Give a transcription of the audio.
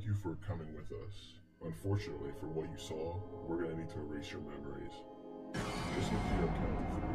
Thank you for coming with us. Unfortunately, for what you saw, we're gonna need to erase your memories. Just be your for